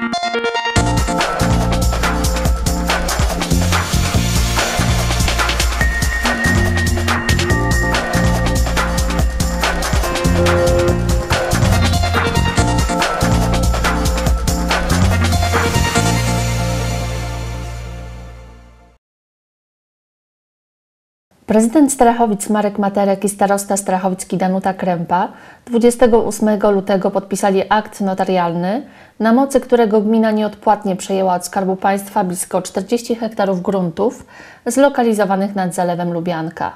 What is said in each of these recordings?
Música Prezydent Strachowic Marek Materek i starosta strachowicki Danuta Krępa 28 lutego podpisali akt notarialny, na mocy którego gmina nieodpłatnie przejęła od Skarbu Państwa blisko 40 hektarów gruntów zlokalizowanych nad Zalewem Lubianka.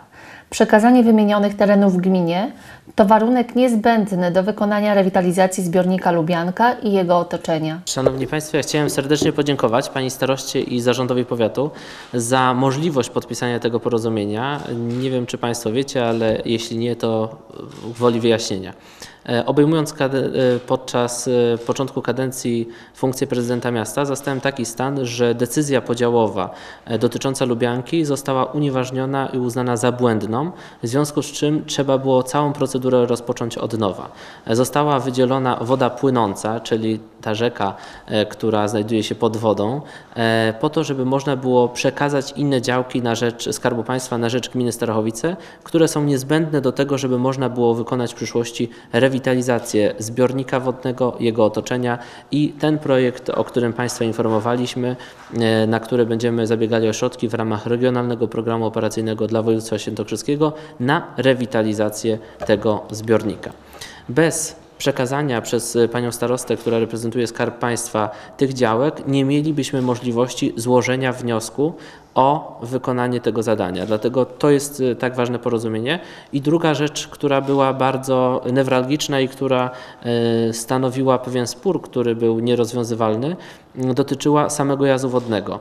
Przekazanie wymienionych terenów gminie to warunek niezbędny do wykonania rewitalizacji zbiornika Lubianka i jego otoczenia. Szanowni Państwo, ja chciałem serdecznie podziękować Pani Staroście i Zarządowi Powiatu za możliwość podpisania tego porozumienia. Nie wiem, czy Państwo wiecie, ale jeśli nie, to woli wyjaśnienia. E, obejmując e, podczas e, początku kadencji funkcję prezydenta miasta, zastałem taki stan, że decyzja podziałowa dotycząca Lubianki została unieważniona i uznana za błędną, w związku z czym trzeba było całą procedurę rozpocząć od nowa. Została wydzielona woda płynąca, czyli ta rzeka, która znajduje się pod wodą, po to, żeby można było przekazać inne działki na rzecz Skarbu Państwa, na rzecz gminy Starachowice, które są niezbędne do tego, żeby można było wykonać w przyszłości rewitalizację rewitalizację zbiornika wodnego, jego otoczenia i ten projekt, o którym Państwa informowaliśmy, e, na który będziemy zabiegali o środki w ramach Regionalnego Programu Operacyjnego dla Województwa Świętokrzyskiego na rewitalizację tego zbiornika. Bez przekazania przez panią starostę, która reprezentuje Skarb Państwa tych działek, nie mielibyśmy możliwości złożenia wniosku o wykonanie tego zadania. Dlatego to jest y, tak ważne porozumienie. I druga rzecz, która była bardzo newralgiczna i która y, stanowiła pewien spór, który był nierozwiązywalny, dotyczyła samego jazu wodnego.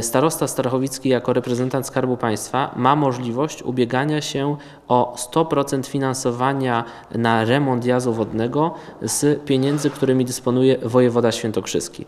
Starosta Starachowicki jako reprezentant Skarbu Państwa ma możliwość ubiegania się o 100% finansowania na remont jazu wodnego z pieniędzy, którymi dysponuje wojewoda świętokrzyski.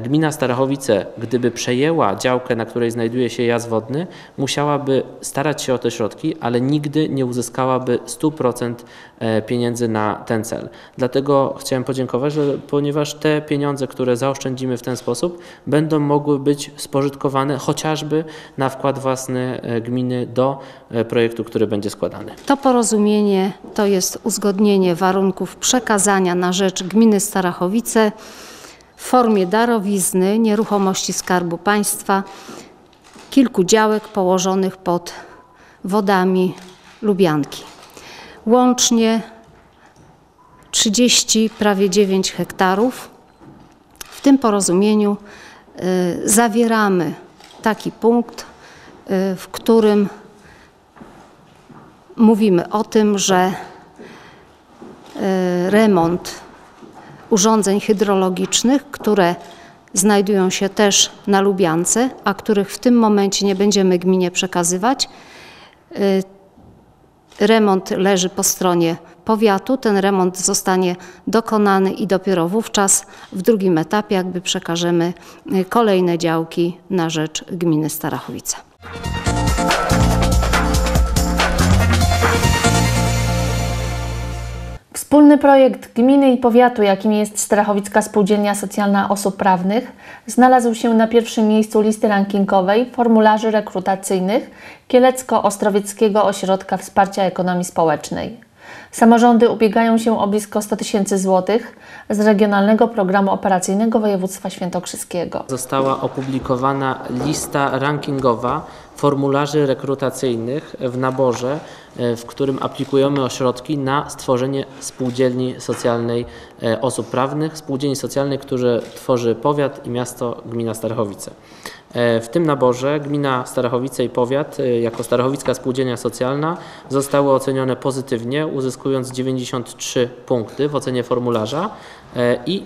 Gmina Starachowice, gdyby przejęła działkę, na której znajduje się jaz wodny, musiałaby starać się o te środki, ale nigdy nie uzyskałaby 100% e, pieniędzy na ten cel. Dlatego chciałem podziękować, że ponieważ te pieniądze, które zaoszczędzimy w ten sposób, będą mogły być spożytkowane chociażby na wkład własny e, gminy do e, projektu, który będzie składany. To porozumienie to jest uzgodnienie warunków przekazania na rzecz gminy Starachowice w formie darowizny nieruchomości Skarbu Państwa kilku działek położonych pod wodami Lubianki. Łącznie 30, prawie 9 hektarów. Tym porozumieniu y, zawieramy taki punkt, y, w którym mówimy o tym, że y, remont urządzeń hydrologicznych, które znajdują się też na Lubiance, a których w tym momencie nie będziemy gminie przekazywać. Remont leży po stronie powiatu. Ten remont zostanie dokonany i dopiero wówczas w drugim etapie jakby przekażemy y, kolejne działki na rzecz gminy Starachowice. Wspólny projekt gminy i powiatu, jakim jest Strachowicka Spółdzielnia Socjalna Osób Prawnych, znalazł się na pierwszym miejscu listy rankingowej formularzy rekrutacyjnych Kielecko-Ostrowieckiego Ośrodka Wsparcia Ekonomii Społecznej. Samorządy ubiegają się o blisko 100 tysięcy złotych z Regionalnego Programu Operacyjnego Województwa Świętokrzyskiego. Została opublikowana lista rankingowa formularzy rekrutacyjnych w naborze, e, w którym aplikujemy o środki na stworzenie spółdzielni socjalnej e, osób prawnych, spółdzielni socjalnej, które tworzy powiat i miasto gmina Starachowice. E, w tym naborze gmina Starachowice i powiat jako Starachowicka Spółdzielnia Socjalna zostały ocenione pozytywnie, uzyskując 93 punkty w ocenie formularza i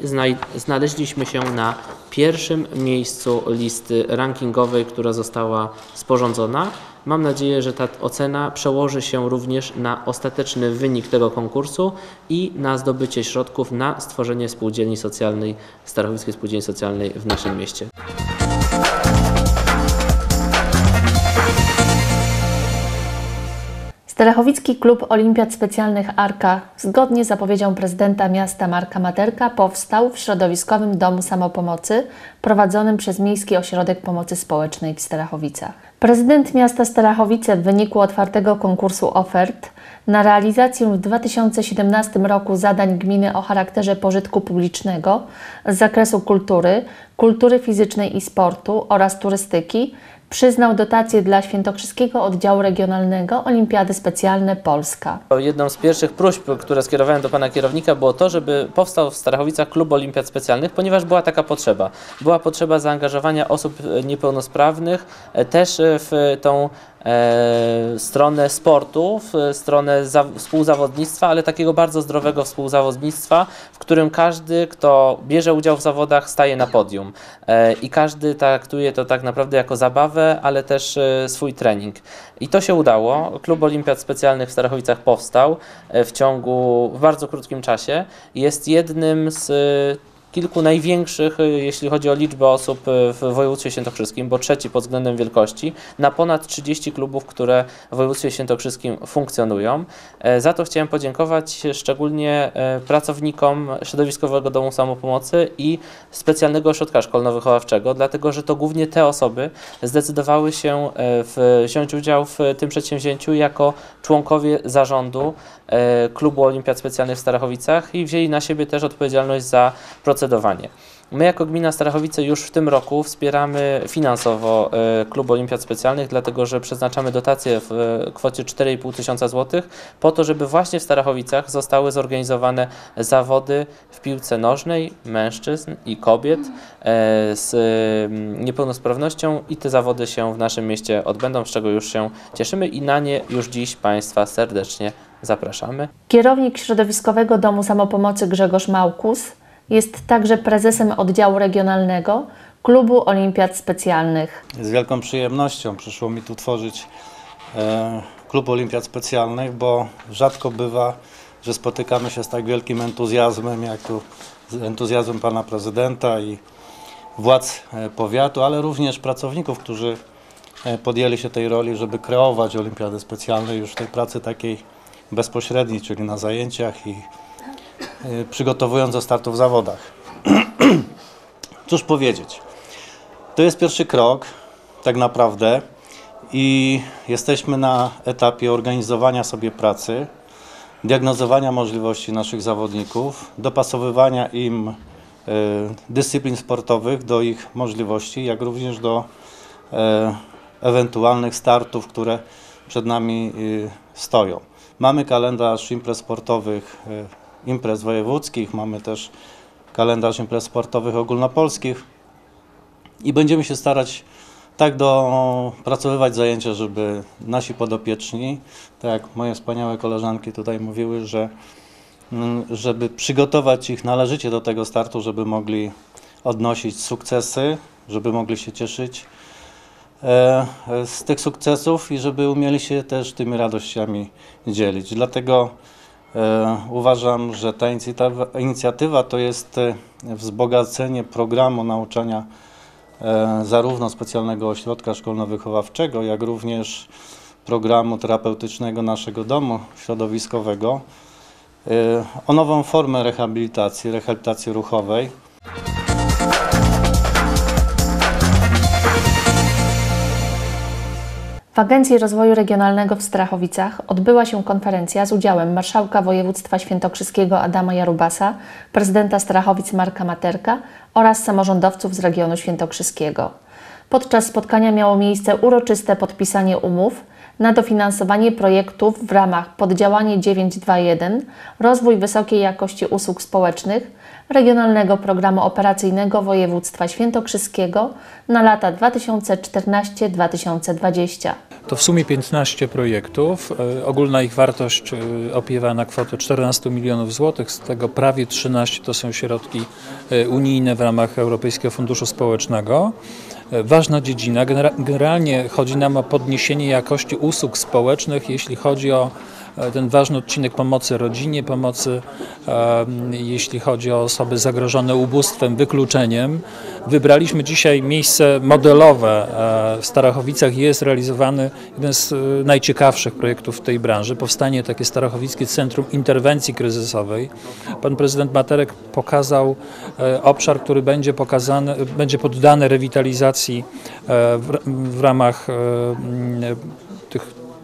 znaleźliśmy się na pierwszym miejscu listy rankingowej, która została sporządzona. Mam nadzieję, że ta ocena przełoży się również na ostateczny wynik tego konkursu i na zdobycie środków na stworzenie spółdzielni socjalnej, Starachowickiej Spółdzielni Socjalnej w naszym mieście. Starachowicki Klub Olimpiad Specjalnych Arka, zgodnie z zapowiedzią prezydenta miasta Marka Materka, powstał w środowiskowym domu samopomocy prowadzonym przez Miejski Ośrodek Pomocy Społecznej w Starachowicach. Prezydent miasta Starachowice w wyniku otwartego konkursu ofert na realizację w 2017 roku zadań gminy o charakterze pożytku publicznego z zakresu kultury, kultury fizycznej i sportu oraz turystyki przyznał dotację dla Świętokrzyskiego Oddziału Regionalnego Olimpiady Specjalne Polska. Jedną z pierwszych próśb, które skierowałem do pana kierownika, było to, żeby powstał w Starachowicach klub olimpiad specjalnych, ponieważ była taka potrzeba. Była potrzeba zaangażowania osób niepełnosprawnych e, też e, w tą stronę sportu, w stronę za, współzawodnictwa, ale takiego bardzo zdrowego współzawodnictwa, w którym każdy, kto bierze udział w zawodach, staje na podium. E, I każdy traktuje to tak naprawdę jako zabawę, ale też e, swój trening. I to się udało. Klub Olimpiad Specjalnych w Starachowicach powstał e, w ciągu w bardzo krótkim czasie. Jest jednym z kilku największych, y, jeśli chodzi o liczbę osób y, w województwie świętokrzyskim, bo trzeci pod względem wielkości, na ponad 30 klubów, które w województwie świętokrzyskim funkcjonują. E, za to chciałem podziękować szczególnie e, pracownikom Środowiskowego Domu Samopomocy i specjalnego ośrodka szkolno-wychowawczego, dlatego że to głównie te osoby zdecydowały się e, wziąć udział w tym przedsięwzięciu jako członkowie zarządu Klubu Olimpiad Specjalnych w Starachowicach i wzięli na siebie też odpowiedzialność za procedowanie. My jako gmina Starachowice już w tym roku wspieramy finansowo e, Klub Olimpiad Specjalnych, dlatego że przeznaczamy dotacje w e, kwocie 4,5 tysiąca złotych po to, żeby właśnie w Starachowicach zostały zorganizowane zawody w piłce nożnej mężczyzn i kobiet e, z niepełnosprawnością i te zawody się w naszym mieście odbędą, z czego już się cieszymy i na nie już dziś Państwa serdecznie zapraszamy. Kierownik Środowiskowego Domu Samopomocy Grzegorz Małkus jest także prezesem oddziału regionalnego Klubu Olimpiad Specjalnych. Z wielką przyjemnością przyszło mi tu tworzyć e, Klub Olimpiad Specjalnych, bo rzadko bywa, że spotykamy się z tak wielkim entuzjazmem, jak tu z entuzjazmem pana prezydenta i władz e, powiatu, ale również pracowników, którzy e, podjęli się tej roli, żeby kreować olimpiady specjalne już w tej pracy takiej bezpośredniej, czyli na zajęciach i Y, przygotowując do startu w zawodach. Cóż powiedzieć? To jest pierwszy krok, tak naprawdę, i jesteśmy na etapie organizowania sobie pracy, diagnozowania możliwości naszych zawodników, dopasowywania im y, dyscyplin sportowych do ich możliwości, jak również do y, ewentualnych startów, które przed nami stoją. Mamy kalendarz imprez sportowych imprez wojewódzkich, mamy też kalendarz imprez sportowych ogólnopolskich i będziemy się starać tak dopracowywać zajęcia, żeby nasi podopieczni, tak jak moje wspaniałe koleżanki tutaj mówiły, że mm, żeby przygotować ich należycie do tego startu, żeby mogli odnosić sukcesy, żeby mogli się cieszyć e, z tych sukcesów i żeby umieli się też tymi radościami dzielić. Dlatego E, uważam, że ta inicjatywa to jest e, wzbogacenie programu nauczania e, zarówno specjalnego ośrodka szkolno-wychowawczego, jak również programu terapeutycznego naszego domu środowiskowego o nową formę rehabilitacji, rehabilitacji ruchowej. W Agencji Rozwoju Regionalnego w Strachowicach odbyła się konferencja z udziałem marszałka województwa świętokrzyskiego Adama Jarubasa, prezydenta Strachowic Marka Materka oraz samorządowców z regionu świętokrzyskiego. Podczas spotkania miało miejsce uroczyste podpisanie umów na dofinansowanie projektów w ramach poddziałanie 921 Rozwój wysokiej jakości usług społecznych Regionalnego Programu Operacyjnego Województwa Świętokrzyskiego na lata 2014-2020. To w sumie 15 projektów. E, ogólna ich wartość e, opiewa na kwotę 14 milionów złotych, z tego prawie 13 to są środki e, unijne w ramach Europejskiego Funduszu Społecznego. Ważna dziedzina. Generalnie chodzi nam o podniesienie jakości usług społecznych, jeśli chodzi o ten ważny odcinek pomocy rodzinie, pomocy e, jeśli chodzi o osoby zagrożone ubóstwem, wykluczeniem. Wybraliśmy dzisiaj miejsce modelowe e, w Starachowicach. Jest realizowany jeden z e, najciekawszych projektów w tej branży. Powstanie takie Starachowickie Centrum Interwencji Kryzysowej. Pan prezydent Materek pokazał e, obszar, który będzie pokazany, będzie poddany rewitalizacji e, w, ramach e,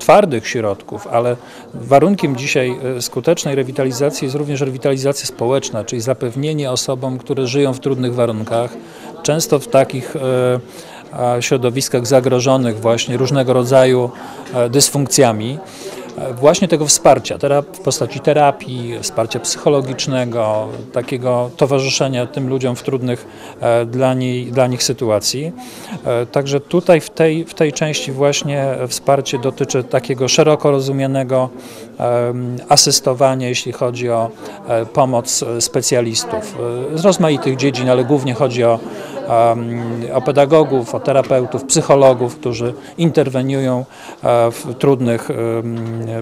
twardych środków, ale warunkiem dzisiaj e, skutecznej rewitalizacji jest również rewitalizacja społeczna, czyli zapewnienie osobom, które żyją w trudnych warunkach, często w takich e, środowiskach zagrożonych właśnie różnego rodzaju e, dysfunkcjami, właśnie tego wsparcia w postaci terapii, wsparcia psychologicznego, takiego towarzyszenia tym ludziom w trudnych e, dla, dla nich sytuacji. E, Także tutaj w tej, w tej części właśnie wsparcie dotyczy takiego szeroko rozumianego asystowania, jeśli chodzi o e, pomoc specjalistów z rozmaitych dziedzin, ale głównie chodzi o, o pedagogów, o terapeutów, psychologów, którzy interweniują e, w trudnych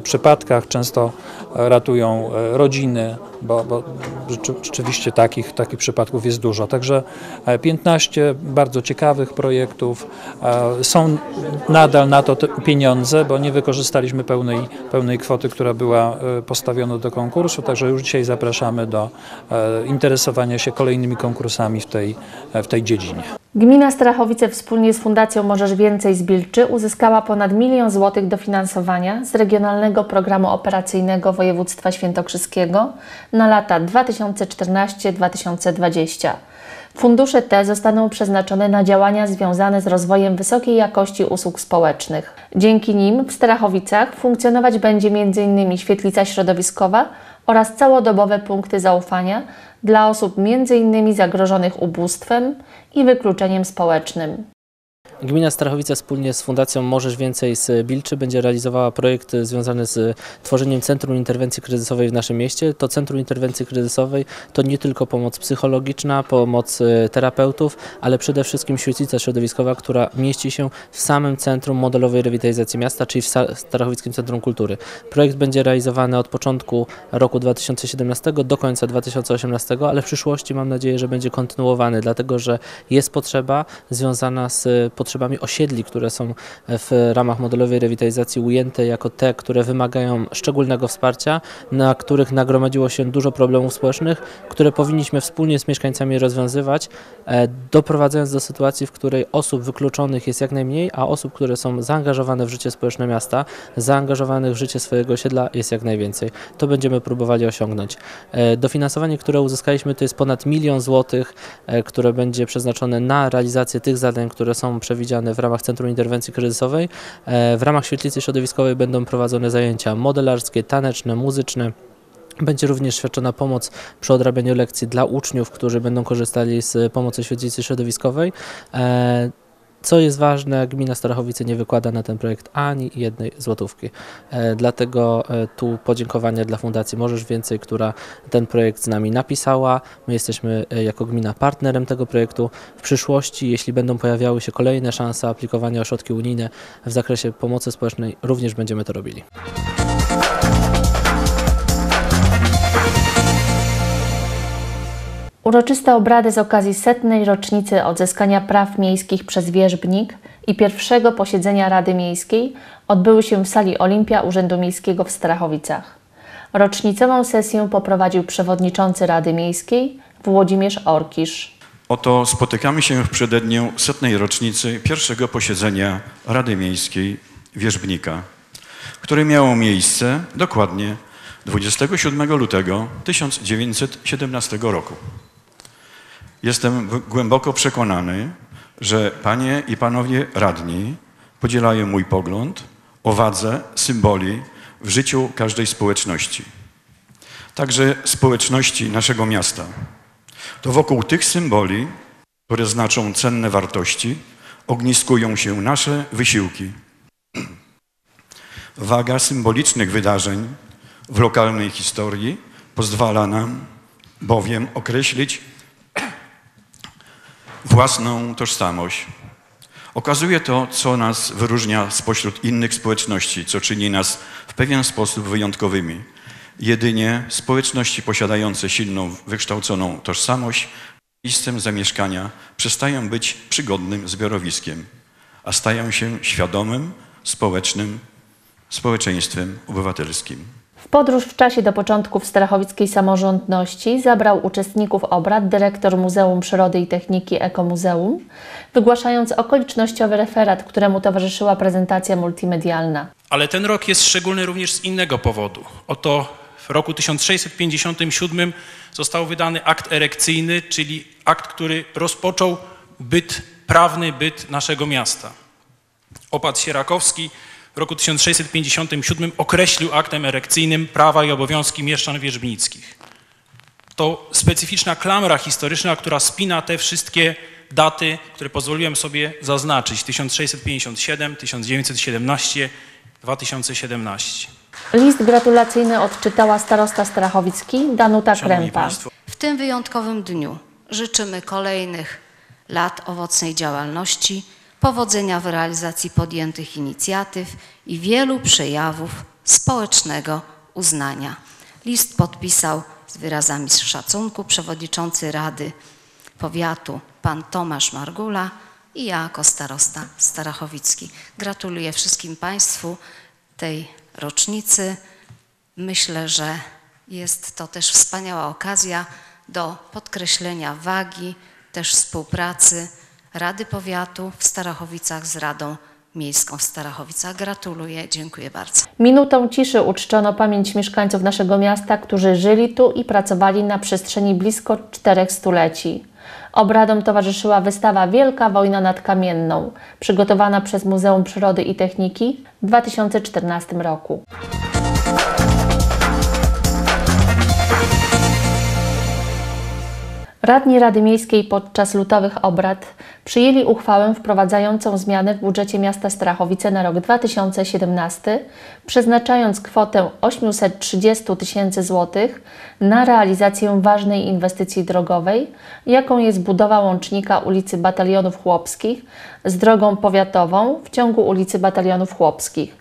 przypadkach, często ratują e, rodziny, bo, bo rzeczy- rzeczywiście takich, takich przypadków jest dużo. Także e, 15 bardzo ciekawych projektów. E, Są nadal na to pieniądze, bo nie wykorzystaliśmy pełnej, pełnej kwoty, która była e, postawiona do konkursu, także już dzisiaj zapraszamy do e, interesowania się kolejnymi konkursami w tej, w tej dziedzinie. Gmina Strachowice wspólnie z Fundacją Możesz Więcej z uzyskała ponad milion złotych dofinansowania z Regionalnego Programu Operacyjnego Województwa Świętokrzyskiego na lata 2014-2020. Fundusze te zostaną przeznaczone na działania związane z rozwojem wysokiej jakości usług społecznych. Dzięki nim w Strachowicach funkcjonować będzie m.in. świetlica środowiskowa oraz całodobowe punkty zaufania dla osób m.in. zagrożonych ubóstwem i wykluczeniem społecznym. Gmina Strachowice wspólnie z Fundacją Możesz Więcej z Bilczy będzie realizowała projekt związany z tworzeniem Centrum Interwencji Kryzysowej w naszym mieście. To Centrum Interwencji Kryzysowej to nie tylko pomoc psychologiczna, pomoc e, terapeutów, ale przede wszystkim świetlica środowiskowa, która mieści się w samym centrum modelowej rewitalizacji miasta, czyli w Starachowickim Centrum Kultury. Projekt będzie realizowany od początku roku 2017 do końca 2018, ale w przyszłości mam nadzieję, że będzie kontynuowany, dlatego że jest potrzeba związana z potrzebami osiedli, które są w ramach modelowej rewitalizacji ujęte jako te, które wymagają szczególnego wsparcia, na których nagromadziło się dużo problemów społecznych, które powinniśmy wspólnie z mieszkańcami rozwiązywać, e, doprowadzając do sytuacji, w której osób wykluczonych jest jak najmniej, a osób, które są zaangażowane w życie społeczne miasta, zaangażowanych w życie swojego osiedla jest jak najwięcej. To będziemy próbowali osiągnąć. E, Dofinansowanie, które uzyskaliśmy, to jest ponad milion złotych, e, które będzie przeznaczone na realizację tych zadań, które są przewidziane w ramach Centrum Interwencji Kryzysowej. E, W ramach świetlicy środowiskowej będą prowadzone zajęcia modelarskie, taneczne, muzyczne. Będzie również świadczona pomoc przy odrabianiu lekcji dla uczniów, którzy będą korzystali z pomocy świetlicy środowiskowej. Co jest ważne, gmina Starachowice nie wykłada na ten projekt ani jednej złotówki. E, Dlatego e, tu podziękowania dla Fundacji Możesz Więcej, która ten projekt z nami napisała. My jesteśmy e, jako gmina partnerem tego projektu. W przyszłości, jeśli będą pojawiały się kolejne szanse aplikowania o środki unijne w zakresie pomocy społecznej, również będziemy to robili. Uroczyste obrady z okazji setnej rocznicy odzyskania praw miejskich przez Wierzbnik i pierwszego posiedzenia Rady Miejskiej odbyły się w sali Olimpia Urzędu Miejskiego w Strachowicach. Rocznicową sesję poprowadził przewodniczący Rady Miejskiej Włodzimierz Orkisz. Oto spotykamy się w przededniu setnej rocznicy pierwszego posiedzenia Rady Miejskiej Wierzbnika, które miało miejsce dokładnie 27 lutego 1917 roku. Jestem głęboko przekonany, że panie i panowie radni podzielają mój pogląd o wadze symboli w życiu każdej społeczności, także społeczności naszego miasta. To wokół tych symboli, które znaczą cenne wartości, ogniskują się nasze wysiłki. Waga symbolicznych wydarzeń w lokalnej historii pozwala nam bowiem określić własną tożsamość Okazuje to, co nas wyróżnia spośród innych społeczności, co czyni nas w pewien sposób wyjątkowymi. Jedynie społeczności posiadające silną, wykształconą tożsamość miejscem zamieszkania przestają być przygodnym zbiorowiskiem, a stają się świadomym, społecznym społeczeństwem obywatelskim. W podróż w czasie do początków strachowickiej samorządności zabrał uczestników obrad dyrektor Muzeum Przyrody i Techniki Ekomuzeum, wygłaszając okolicznościowy referat, któremu towarzyszyła prezentacja multimedialna. Ale ten rok jest szczególny również z innego powodu. Oto w roku 1657 został wydany akt erekcyjny, czyli akt, który rozpoczął byt, prawny byt naszego miasta. Opat Sierakowski roku 1657 określił aktem erekcyjnym prawa i obowiązki mieszczan wierzbnickich. To specyficzna klamra historyczna, która spina te wszystkie daty, które pozwoliłem sobie zaznaczyć: 1657, 1917, 2017. List gratulacyjny odczytała starosta strachowicki Danuta Szanowni Krępa. Państwo, W tym wyjątkowym dniu życzymy kolejnych lat owocnej działalności, powodzenia w realizacji podjętych inicjatyw i wielu przejawów społecznego uznania. List podpisał z wyrazami szacunku przewodniczący Rady Powiatu pan Tomasz Margula i ja jako starosta Starachowicki. Gratuluję wszystkim Państwu tej rocznicy. Myślę, że jest to też wspaniała okazja do podkreślenia wagi też współpracy Rady Powiatu w Starachowicach z Radą Miejską w Starachowicach. Gratuluję, dziękuję bardzo. Minutą ciszy uczczono pamięć mieszkańców naszego miasta, którzy żyli tu i pracowali na przestrzeni blisko czterech stuleci. Obradom towarzyszyła wystawa Wielka Wojna nad Kamienną, przygotowana przez Muzeum Przyrody i Techniki w 2014 roku. Radni Rady Miejskiej podczas lutowych obrad przyjęli uchwałę wprowadzającą zmiany w budżecie miasta Strachowice na rok 2017, przeznaczając kwotę 830 tysięcy złotych na realizację ważnej inwestycji drogowej, jaką jest budowa łącznika ulicy Batalionów Chłopskich z drogą powiatową w ciągu ulicy Batalionów Chłopskich.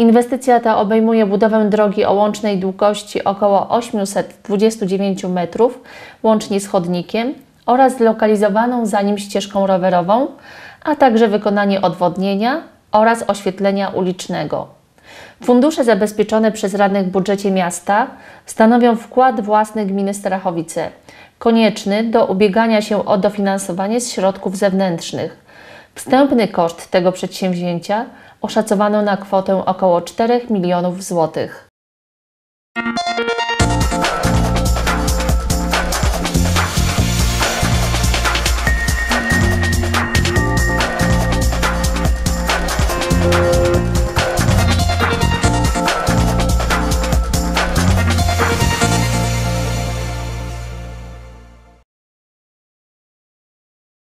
Inwestycja ta obejmuje budowę drogi o łącznej długości około 829 metrów, łącznie z chodnikiem oraz zlokalizowaną za nim ścieżką rowerową, a także wykonanie odwodnienia oraz oświetlenia ulicznego. Fundusze zabezpieczone przez radnych w budżecie miasta stanowią wkład własny gminy Starachowice, konieczny do ubiegania się o dofinansowanie z środków zewnętrznych. Wstępny koszt tego przedsięwzięcia oszacowano na kwotę około 4 milionów złotych.